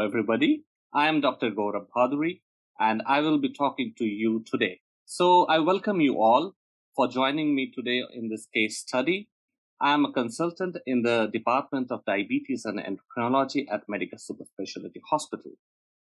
everybody. I am Dr. Gaurab Bhaduri, and I will be talking to you today. So, I welcome you all for joining me today in this case study. I am a consultant in the Department of Diabetes and Endocrinology at Medica Super Specialty Hospital.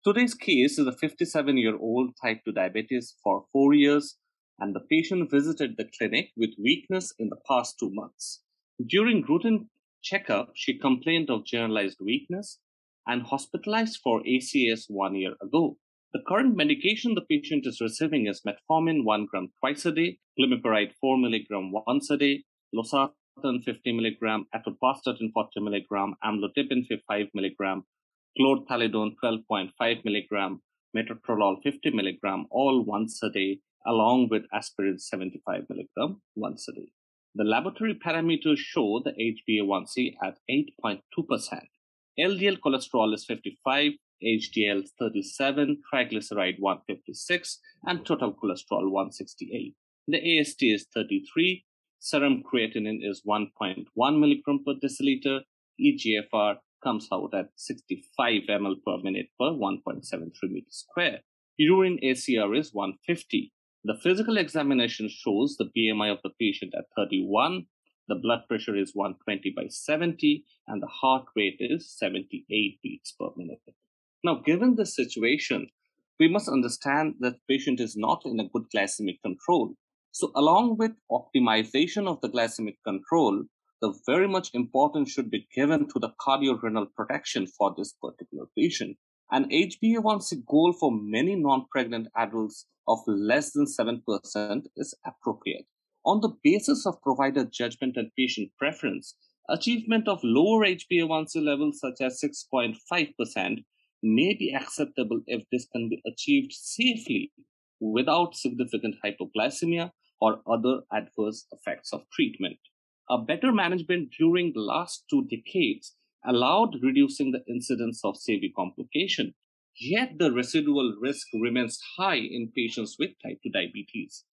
Today's case is a 57 year old type 2 diabetes for four years, and the patient visited the clinic with weakness in the past two months. During routine checkup, she complained of generalized weakness and hospitalized for ACS one year ago. The current medication the patient is receiving is metformin 1 gram twice a day, glimepiride 4 milligram once a day, losartan 50 milligram, atorvastatin 40 milligram, amlodipine 5 milligram, chlorthalidone 12.5 milligram, metoprolol 50 milligram, all once a day, along with aspirin 75 milligram once a day. The laboratory parameters show the HbA1c at 8.2%. LDL cholesterol is 55, HDL 37, triglyceride 156, and total cholesterol 168. The AST is 33, serum creatinine is 1.1 milligram per deciliter, EGFR comes out at 65 ml per minute per 1.73 meters square. Urine ACR is 150. The physical examination shows the BMI of the patient at 31, the blood pressure is 120 by 70, and the heart rate is 78 beats per minute. Now, given this situation, we must understand that the patient is not in a good glycemic control. So, along with optimization of the glycemic control, the very much importance should be given to the cardiorenal protection for this particular patient. And HbA1c goal for many non-pregnant adults of less than 7% is appropriate. On the basis of provider judgment and patient preference, achievement of lower HbA1c levels such as 6.5% may be acceptable if this can be achieved safely without significant hypoglycemia or other adverse effects of treatment. A better management during the last two decades allowed reducing the incidence of CV complication, yet the residual risk remains high in patients with type 2 diabetes.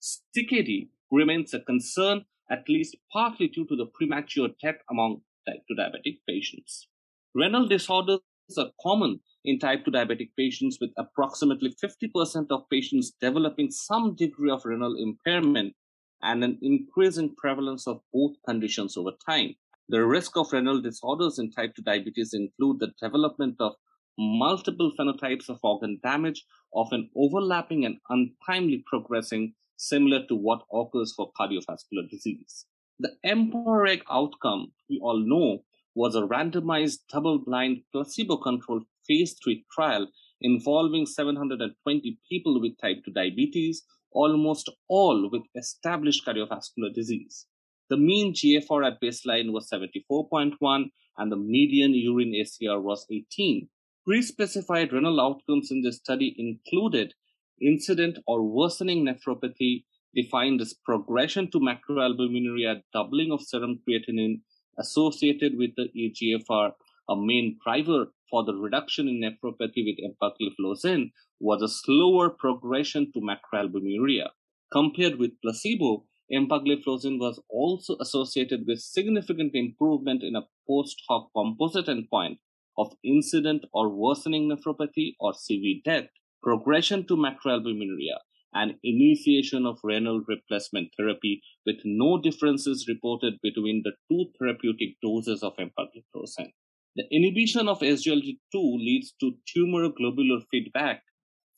CKD remains a concern, at least partly due to the premature death among type 2 diabetic patients. Renal disorders are common in type 2 diabetic patients, with approximately 50% of patients developing some degree of renal impairment and an increasing prevalence of both conditions over time. The risk of renal disorders in type 2 diabetes include the development of multiple phenotypes of organ damage, often overlapping and untimely progressing similar to what occurs for cardiovascular disease. The EMPA-REG outcome, we all know, was a randomized double-blind placebo-controlled phase 3 trial involving 720 people with type 2 diabetes, almost all with established cardiovascular disease. The mean GFR at baseline was 74.1 and the median urine ACR was 18. Pre-specified renal outcomes in this study included incident or worsening nephropathy defined as progression to macroalbuminuria, doubling of serum creatinine associated with the EGFR, a main driver for the reduction in nephropathy with empagliflozin was a slower progression to macroalbuminuria. Compared with placebo, empagliflozin was also associated with significant improvement in a post hoc composite endpoint of incident or worsening nephropathy or CV death progression to macroalbuminuria, and initiation of renal replacement therapy with no differences reported between the two therapeutic doses of empagliflozin. The inhibition of SGLT2 leads to tubuloglomerular feedback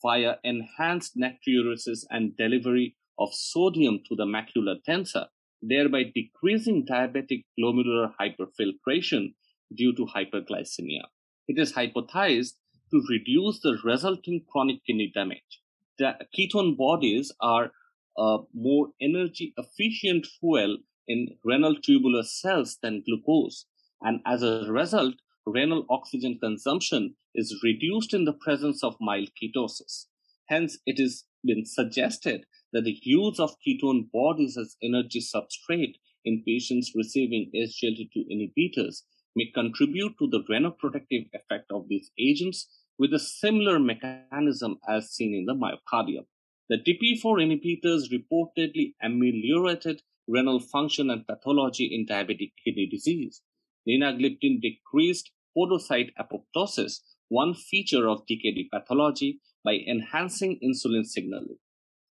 via enhanced natriuresis and delivery of sodium to the macula densa, thereby decreasing diabetic glomerular hyperfiltration due to hyperglycemia. It is hypothesized to reduce the resulting chronic kidney damage. The ketone bodies are a more energy efficient fuel in renal tubular cells than glucose. And as a result, renal oxygen consumption is reduced in the presence of mild ketosis. Hence, it has been suggested that the use of ketone bodies as energy substrate in patients receiving SGLT2 inhibitors may contribute to the renoprotective effect of these agents with a similar mechanism as seen in the myocardium. The DPP-4 inhibitors reportedly ameliorated renal function and pathology in diabetic kidney disease. Linagliptin decreased podocyte apoptosis one feature of DKD pathology by enhancing insulin signaling.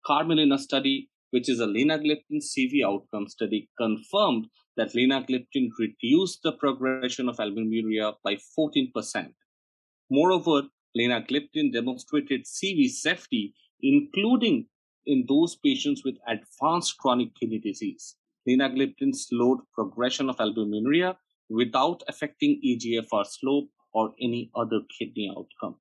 Carmelina study, which is a linagliptin CV outcome study, confirmed that linagliptin reduced the progression of albuminuria by 14%. Moreover, linagliptin demonstrated CV safety, including in those patients with advanced chronic kidney disease. Linagliptin slowed progression of albuminuria without affecting EGFR slope or any other kidney outcome.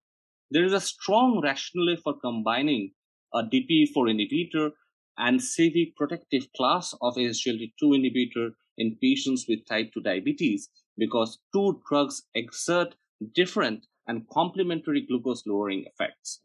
There is a strong rationale for combining a DPP-4 inhibitor and CV protective class of SGLT2 inhibitor in patients with type 2 diabetes because two drugs exert different and complementary glucose lowering effects.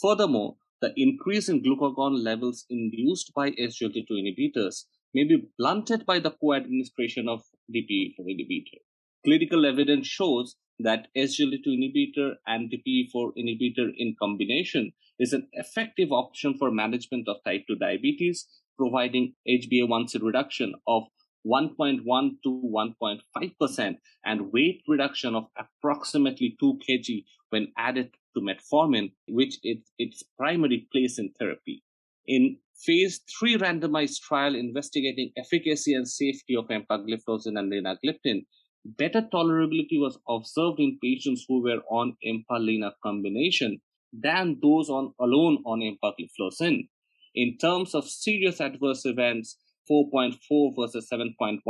Furthermore, the increase in glucagon levels induced by SGLT2 inhibitors may be blunted by the co-administration of DPP-4 inhibitor. Clinical evidence shows that SGLT2 inhibitor and DPP-4 inhibitor in combination is an effective option for management of type 2 diabetes, providing HbA1c reduction of 1.1 to 1.5% and weight reduction of approximately 2 kg when added to metformin, which is its primary place in therapy. In phase 3 randomized trial investigating efficacy and safety of empagliflozin and linagliptin, better tolerability was observed in patients who were on empalina combination than those on alone on empagliflozin. In terms of serious adverse events, 4.4 versus 7.1%,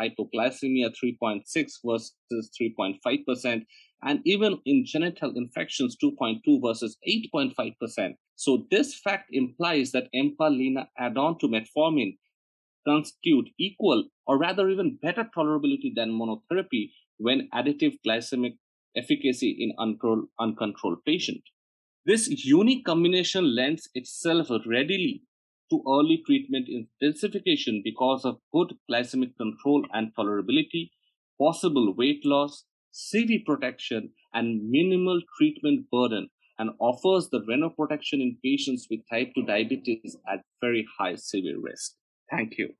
hypoglycemia 3.6 versus 3.5%, and even in genital infections 2.2 versus 8.5%. So this fact implies that empalina add-on to metformin constitute equal or rather even better tolerability than monotherapy when additive glycemic efficacy in uncontrolled, uncontrolled patient. This unique combination lends itself readily to early treatment intensification because of good glycemic control and tolerability, possible weight loss, CV protection, and minimal treatment burden, and offers the renal protection in patients with type 2 diabetes at very high severe risk. Thank you.